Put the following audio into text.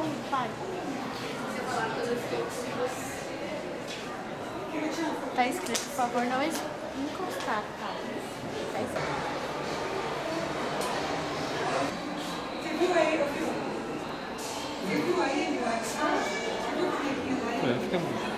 Não, pai. Tá escrito, por favor, não encostar, tá? Tá escrito. Você viu aí, meu Você viu aí, meu WhatsApp? Você viu aí, meu lá? É, fica bom.